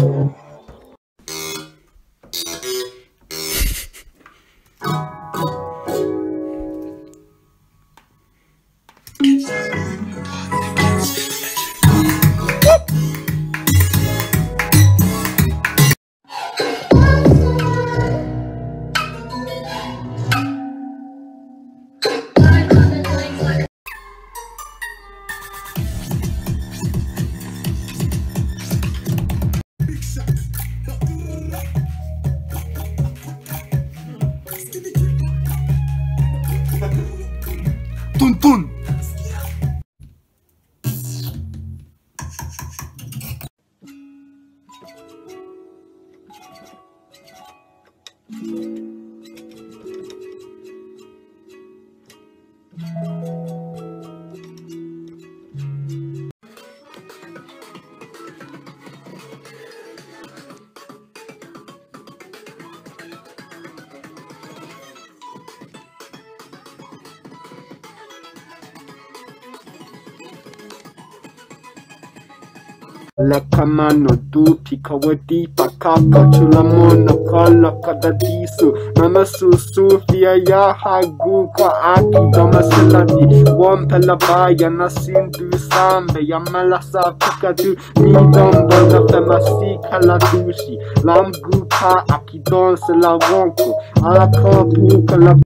Thank you. Tun tun. Tuntun! Lakamano dupi kawadi pakaka chulamono kala kadadisu. Mama susu fia ya hagu ka aki gama seladi Wampela baya na sindu sambe ya malasa pikadu Nidamba na femasi kala dushi. Lamgu ka aki don se la wonko Ala kapu kala